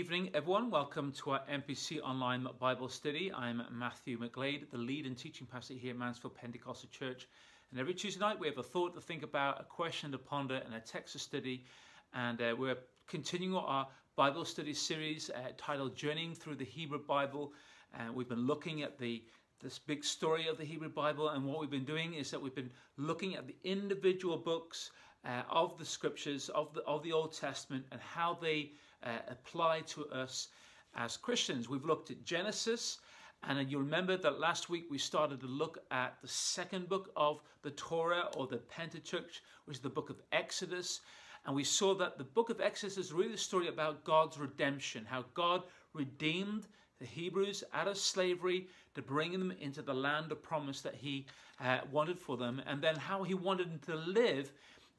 evening, everyone. Welcome to our MPC Online Bible Study. I'm Matthew McGlade, the lead and teaching pastor here at Mansfield Pentecostal Church. And every Tuesday night, we have a thought to think about, a question to ponder, and a text to study. And uh, we're continuing our Bible study series uh, titled Journeying Through the Hebrew Bible. And we've been looking at the this big story of the Hebrew Bible. And what we've been doing is that we've been looking at the individual books uh, of the scriptures of the of the Old Testament and how they uh, apply to us as Christians. We've looked at Genesis, and you remember that last week we started to look at the second book of the Torah or the Pentateuch, which is the book of Exodus. And we saw that the book of Exodus is really the story about God's redemption, how God redeemed the Hebrews out of slavery to bring them into the land of promise that He uh, wanted for them, and then how He wanted them to live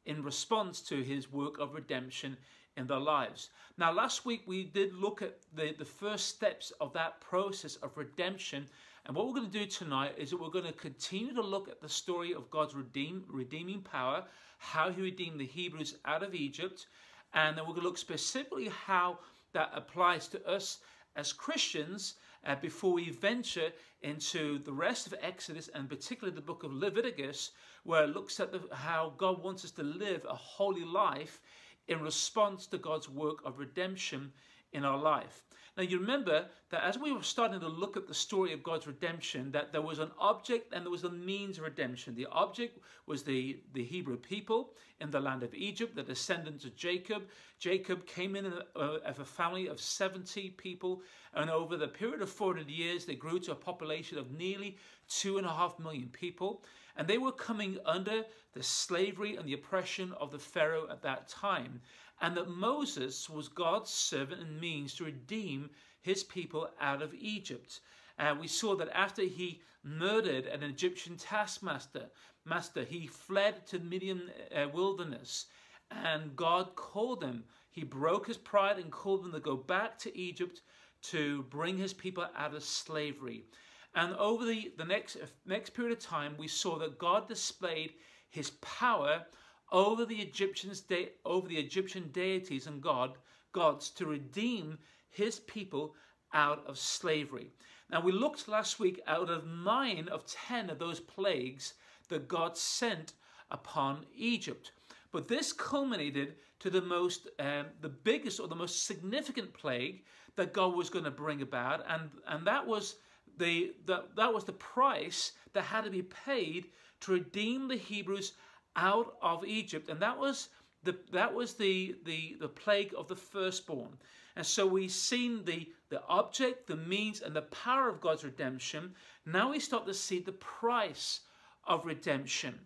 in response to His work of redemption in their lives. Now, last week we did look at the, the first steps of that process of redemption. And what we're going to do tonight is that we're going to continue to look at the story of God's redeem, redeeming power, how he redeemed the Hebrews out of Egypt. And then we're going to look specifically how that applies to us as Christians uh, before we venture into the rest of Exodus and particularly the book of Leviticus, where it looks at the, how God wants us to live a holy life in response to God's work of redemption in our life. Now you remember that as we were starting to look at the story of God's redemption, that there was an object and there was a means of redemption. The object was the, the Hebrew people in the land of Egypt, the descendants of Jacob. Jacob came in uh, of a family of 70 people, and over the period of 400 years, they grew to a population of nearly two and a half million people. And they were coming under the slavery and the oppression of the Pharaoh at that time. And that Moses was God's servant and means to redeem his people out of Egypt. And we saw that after he murdered an Egyptian taskmaster, master, he fled to the Midian uh, wilderness. And God called him. He broke his pride and called him to go back to Egypt to bring his people out of slavery. And over the, the next, next period of time, we saw that God displayed his power over the Egyptians, de- over the Egyptian deities and God, gods to redeem his people out of slavery. Now we looked last week out of nine of ten of those plagues that God sent upon Egypt. But this culminated to the most, um, the biggest or the most significant plague that God was going to bring about, and and that was the, the, that was the price that had to be paid to redeem the Hebrews out of Egypt. And that was the, that was the, the, the plague of the firstborn. And so we've seen the, the object, the means, and the power of God's redemption. Now we start to see the price of redemption.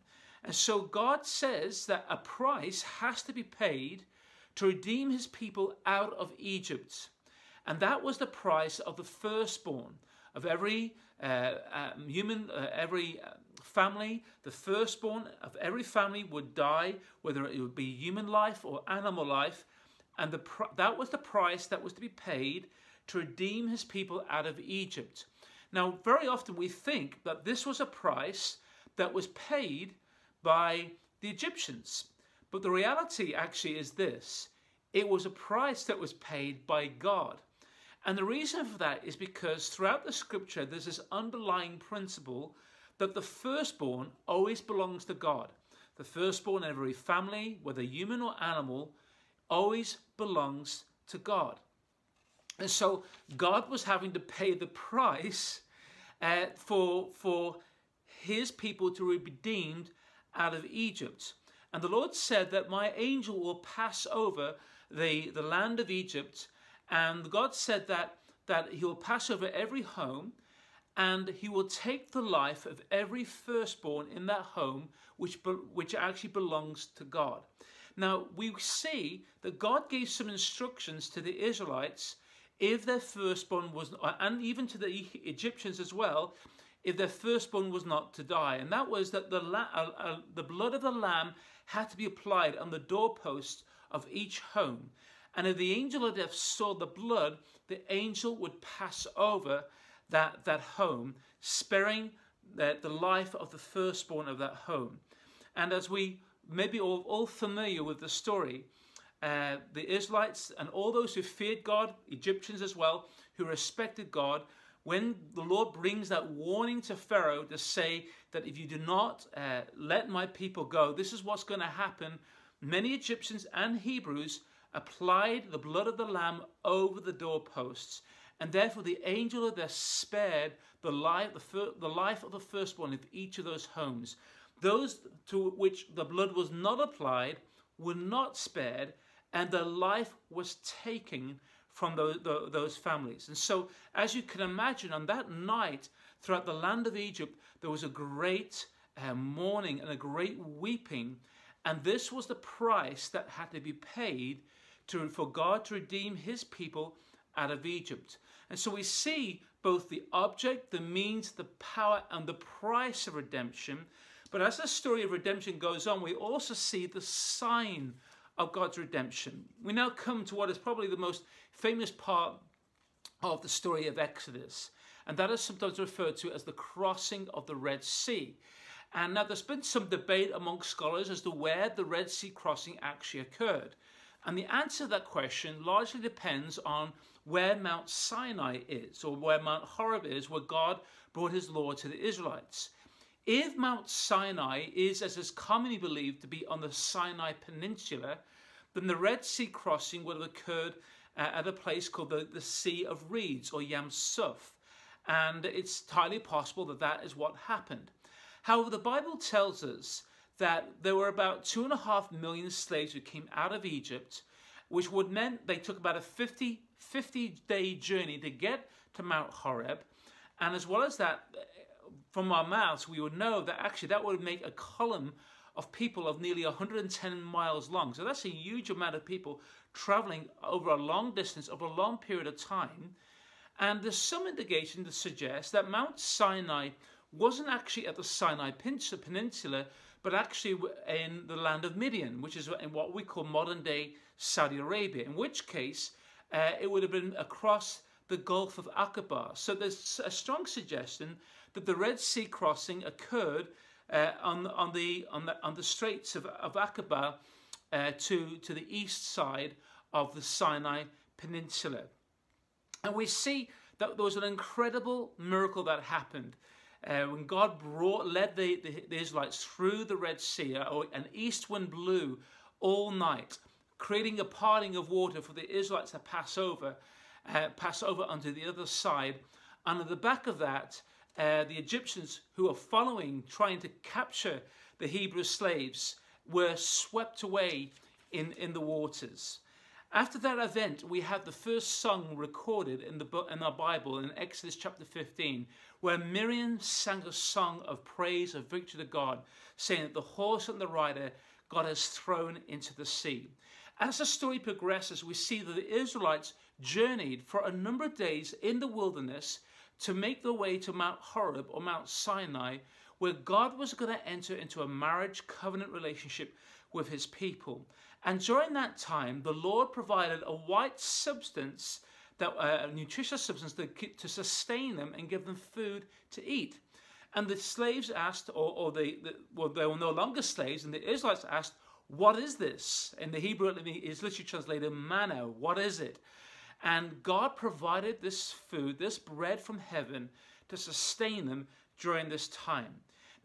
And so God says that a price has to be paid to redeem his people out of Egypt. And that was the price of the firstborn of every uh, um, human, uh, every uh, family, the firstborn of every family would die, whether it would be human life or animal life. And the that was the price that was to be paid to redeem his people out of Egypt. Now, very often we think that this was a price that was paid by the Egyptians. But the reality actually is this it was a price that was paid by God. And the reason for that is because throughout the scripture, there's this underlying principle that the firstborn always belongs to God. The firstborn in every family, whether human or animal, always belongs to God. And so God was having to pay the price uh, for, for his people to be redeemed out of Egypt. And the Lord said that my angel will pass over the, the land of Egypt and God said that, that he will pass over every home and he will take the life of every firstborn in that home which, which actually belongs to God. Now, we see that God gave some instructions to the Israelites if their firstborn was, and even to the Egyptians as well, if their firstborn was not to die. And that was that the, uh, uh, the blood of the lamb had to be applied on the doorpost of each home. And if the angel of death saw the blood, the angel would pass over that, that home, sparing the, the life of the firstborn of that home. And as we maybe all, all familiar with the story, uh, the Israelites and all those who feared God, Egyptians as well, who respected God, when the Lord brings that warning to Pharaoh to say that if you do not uh, let my people go, this is what's going to happen. Many Egyptians and Hebrews applied the blood of the lamb over the doorposts, and therefore the angel of death spared the life, the, the life of the firstborn of each of those homes. Those to which the blood was not applied were not spared, and their life was taken from those, those families. And so, as you can imagine, on that night, throughout the land of Egypt, there was a great uh, mourning and a great weeping. And this was the price that had to be paid to, for God to redeem his people out of Egypt. And so we see both the object, the means, the power, and the price of redemption. But as the story of redemption goes on, we also see the sign of God's redemption. We now come to what is probably the most famous part of the story of Exodus, and that is sometimes referred to as the crossing of the Red Sea. And now there's been some debate among scholars as to where the Red Sea crossing actually occurred. And the answer to that question largely depends on where Mount Sinai is, or where Mount Horeb is, where God brought his law to the Israelites. If Mount Sinai is, as is commonly believed, to be on the Sinai Peninsula, then the Red Sea crossing would have occurred uh, at a place called the, the Sea of Reeds or Yam Suf. And it's entirely possible that that is what happened. However, the Bible tells us that there were about two and a half million slaves who came out of Egypt, which would meant they took about a 50, 50 day journey to get to Mount Horeb. And as well as that, from our mouths, we would know that actually that would make a column of people of nearly 110 miles long. So that's a huge amount of people traveling over a long distance, over a long period of time. And there's some indication to suggest that Mount Sinai wasn't actually at the Sinai Peninsula, but actually in the land of Midian, which is in what we call modern day Saudi Arabia, in which case uh, it would have been across the Gulf of Aqaba. So there's a strong suggestion that the Red Sea crossing occurred uh, on, on, the, on, the, on the Straits of, of Aqaba uh, to, to the east side of the Sinai Peninsula. And we see that there was an incredible miracle that happened. Uh, when God brought, led the, the, the, Israelites through the Red Sea, uh, an east wind blew all night, creating a parting of water for the Israelites to pass over, uh, pass over onto the other side. And at the back of that, uh, the Egyptians who were following, trying to capture the Hebrew slaves, were swept away in, in the waters. After that event, we have the first song recorded in, the, in our Bible in Exodus chapter 15, where Miriam sang a song of praise of victory to God, saying that the horse and the rider God has thrown into the sea. As the story progresses, we see that the Israelites journeyed for a number of days in the wilderness to make their way to Mount Horeb or Mount Sinai, where God was going to enter into a marriage covenant relationship with his people. And during that time, the Lord provided a white substance, that, uh, a nutritious substance to, to sustain them and give them food to eat. And the slaves asked, or, or the, well, they were no longer slaves, and the Israelites asked, What is this? In the Hebrew, it is literally translated manna. What is it? And God provided this food, this bread from heaven, to sustain them during this time.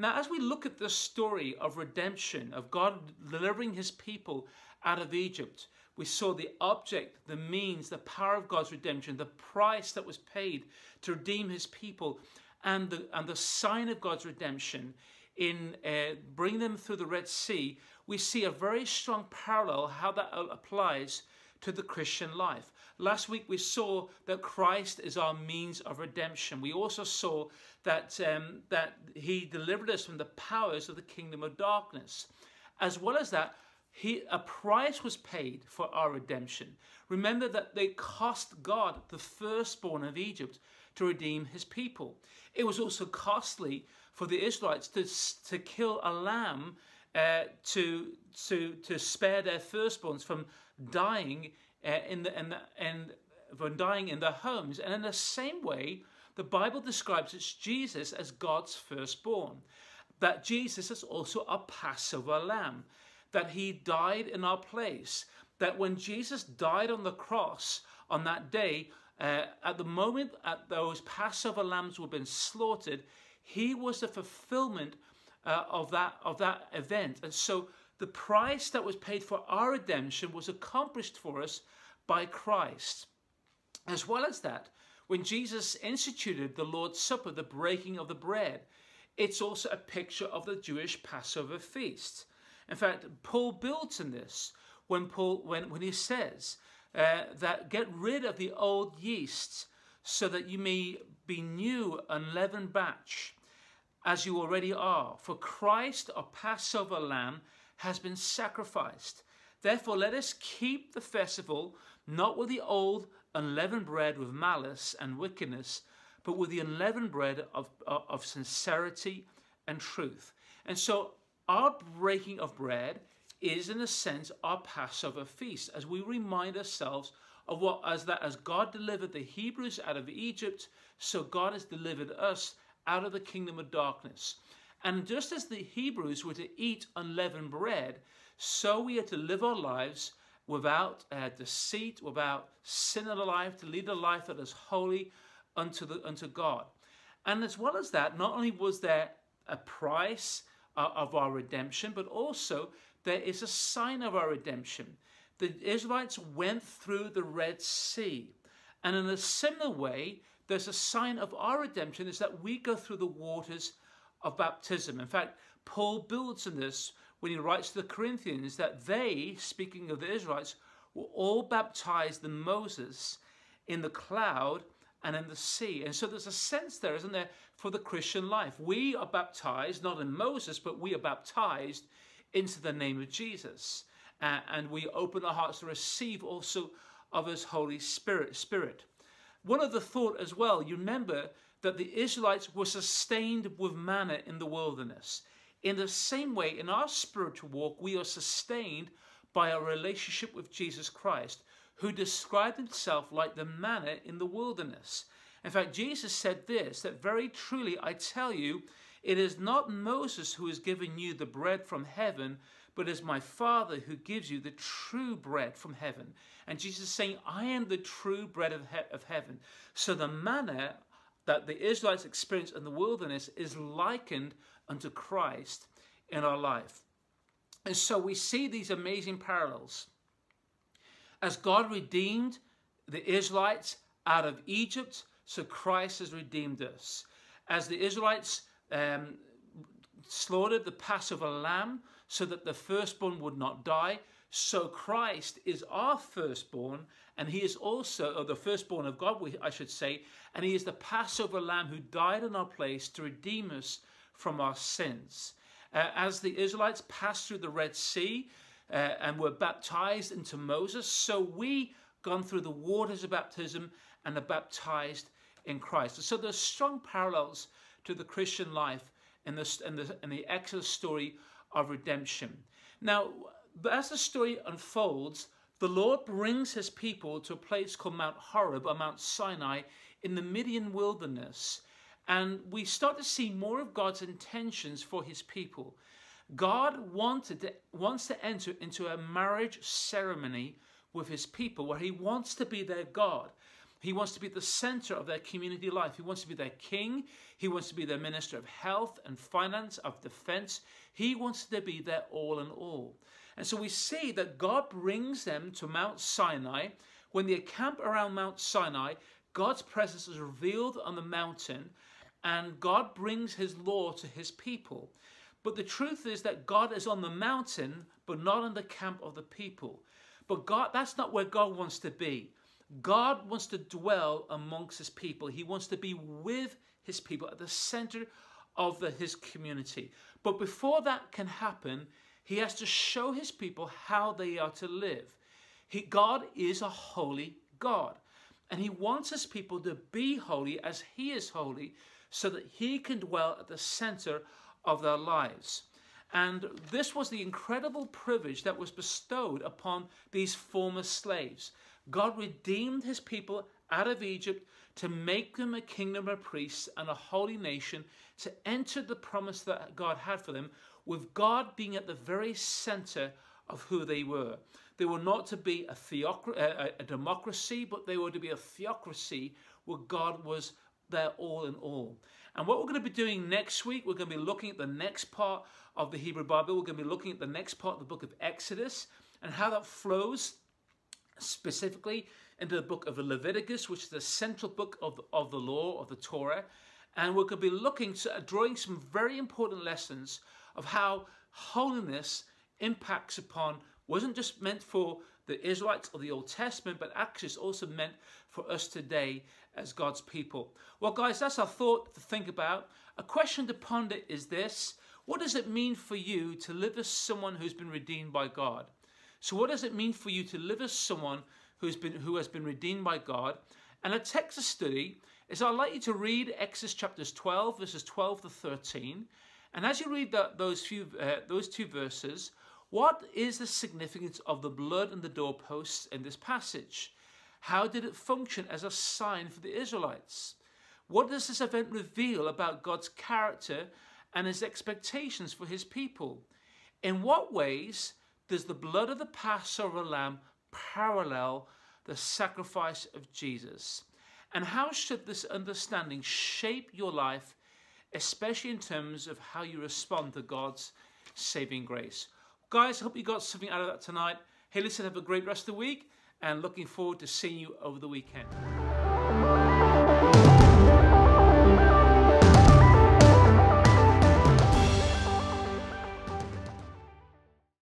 Now, as we look at this story of redemption, of God delivering his people out of Egypt, we saw the object, the means, the power of God's redemption, the price that was paid to redeem his people, and the, and the sign of God's redemption in uh, bringing them through the Red Sea. We see a very strong parallel how that applies to the Christian life. Last week we saw that Christ is our means of redemption. We also saw that, um, that he delivered us from the powers of the kingdom of darkness. As well as that, he, a price was paid for our redemption. Remember that they cost God the firstborn of Egypt to redeem his people. It was also costly for the Israelites to, to kill a lamb uh, to, to, to spare their firstborns from dying uh, in the, the, in, from dying in their homes. And in the same way, the Bible describes it's Jesus as God's firstborn. That Jesus is also a Passover lamb. That he died in our place. that when Jesus died on the cross on that day, uh, at the moment at those Passover lambs were being slaughtered, he was the fulfillment uh, of that of that event. And so the price that was paid for our redemption was accomplished for us by Christ. As well as that, when Jesus instituted the Lord's Supper, the breaking of the bread, it's also a picture of the Jewish Passover feast. In fact, Paul builds on this when Paul when, when he says uh, that get rid of the old yeast so that you may be new unleavened batch as you already are. For Christ, our Passover lamb, has been sacrificed. Therefore, let us keep the festival not with the old unleavened bread with malice and wickedness, but with the unleavened bread of, of, of sincerity and truth. And so, our breaking of bread is, in a sense, our Passover feast, as we remind ourselves of what, as that, as God delivered the Hebrews out of Egypt, so God has delivered us out of the kingdom of darkness. And just as the Hebrews were to eat unleavened bread, so we are to live our lives without uh, deceit, without sin in our life, to lead a life that is holy unto, the, unto God. And as well as that, not only was there a price uh, of our redemption, but also there is a sign of our redemption. The Israelites went through the Red Sea. And in a similar way, there's a sign of our redemption is that we go through the waters of baptism. In fact, Paul builds on this when he writes to the Corinthians that they, speaking of the Israelites, were all baptized in Moses in the cloud and in the sea. And so there's a sense there, isn't there, for the Christian life. We are baptized, not in Moses, but we are baptized into the name of Jesus. Uh, and we open our hearts to receive also of his Holy Spirit. Spirit. One of the thought as well, you remember that the Israelites were sustained with manna in the wilderness. In the same way, in our spiritual walk, we are sustained by our relationship with Jesus Christ, who described himself like the manna in the wilderness. In fact, Jesus said this that very truly I tell you, it is not Moses who has given you the bread from heaven, but as my Father who gives you the true bread from heaven. And Jesus is saying, I am the true bread of, he- of heaven. So the manna that the Israelites experienced in the wilderness is likened unto Christ in our life. And so we see these amazing parallels. As God redeemed the Israelites out of Egypt, so Christ has redeemed us. As the Israelites um, slaughtered the Passover lamb so that the firstborn would not die, so Christ is our firstborn, and he is also, or the firstborn of God, I should say, and he is the Passover lamb who died in our place to redeem us from our sins. Uh, as the Israelites passed through the Red Sea uh, and were baptized into Moses, so we gone through the waters of baptism and are baptized in Christ. So there's strong parallels to the Christian life in, in, the, in the Exodus story of redemption. Now, as the story unfolds, the Lord brings his people to a place called Mount Horeb or Mount Sinai in the Midian wilderness. And we start to see more of God's intentions for his people. God wanted to, wants to enter into a marriage ceremony with his people where he wants to be their God. He wants to be the center of their community life. He wants to be their king. He wants to be their minister of health and finance, of defense. He wants to be their all in all. And so we see that God brings them to Mount Sinai. When they camp around Mount Sinai, God's presence is revealed on the mountain and God brings his law to his people. But the truth is that God is on the mountain, but not in the camp of the people. But God, that's not where God wants to be. God wants to dwell amongst his people. He wants to be with his people at the center of the, his community. But before that can happen, he has to show his people how they are to live. He, God is a holy God. And he wants his people to be holy as he is holy so that he can dwell at the center of their lives. And this was the incredible privilege that was bestowed upon these former slaves. God redeemed his people out of Egypt to make them a kingdom of priests and a holy nation to enter the promise that God had for them, with God being at the very center of who they were. They were not to be a, a, a democracy, but they were to be a theocracy where God was their all in all. And what we're going to be doing next week, we're going to be looking at the next part of the Hebrew Bible. We're going to be looking at the next part of the book of Exodus and how that flows specifically into the book of Leviticus, which is the central book of the, of the law, of the Torah. And we're going to be looking, at uh, drawing some very important lessons of how holiness impacts upon, wasn't just meant for the Israelites of the Old Testament, but actually it's also meant for us today as God's people. Well, guys, that's our thought to think about. A question to ponder is this What does it mean for you to live as someone who's been redeemed by God? So, what does it mean for you to live as someone who's been, who has been redeemed by God? And a text to study is I'd like you to read Exodus chapters 12, verses 12 to 13. And as you read that, those, few, uh, those two verses, what is the significance of the blood and the doorposts in this passage? How did it function as a sign for the Israelites? What does this event reveal about God's character and his expectations for his people? In what ways does the blood of the Passover lamb parallel the sacrifice of Jesus? And how should this understanding shape your life, especially in terms of how you respond to God's saving grace? Guys, I hope you got something out of that tonight. Hey, listen, have a great rest of the week and looking forward to seeing you over the weekend.